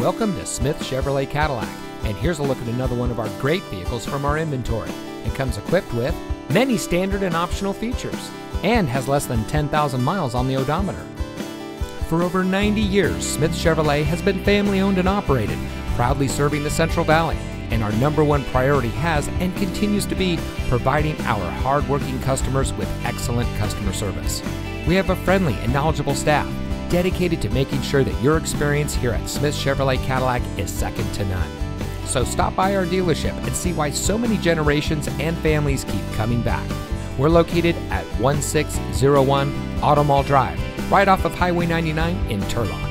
Welcome to Smith Chevrolet Cadillac, and here's a look at another one of our great vehicles from our inventory. It comes equipped with many standard and optional features and has less than 10,000 miles on the odometer. For over 90 years, Smith Chevrolet has been family owned and operated, proudly serving the Central Valley. And our number one priority has and continues to be providing our hardworking customers with excellent customer service. We have a friendly and knowledgeable staff dedicated to making sure that your experience here at Smith Chevrolet Cadillac is second to none. So stop by our dealership and see why so many generations and families keep coming back. We're located at 1601 Auto Mall Drive, right off of Highway 99 in Turlock.